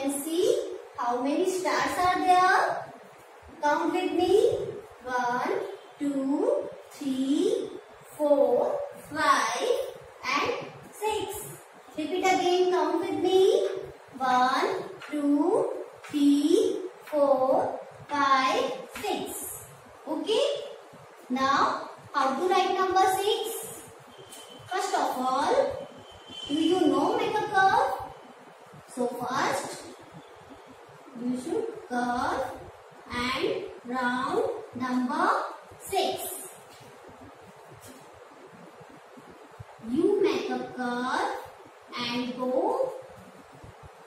Can see how many stars are there. Count with me. One, two, three, four, five and six. Repeat again. Count with me. One, two, three, four, five, six. Okay. Now, how to write number 6? First of all, do you know make a curve? So first, curve and round number 6. You make a curve and go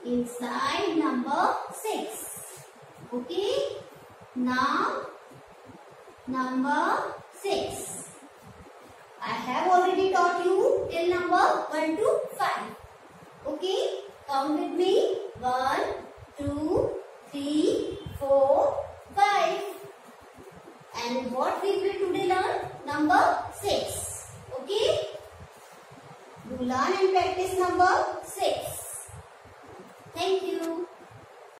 inside number 6. Okay? Now, number 6. I have already taught you till number 1 to 5. Okay? Count with me. 1, And what we will today learn? Number 6. Okay? Do learn and practice number 6. Thank you.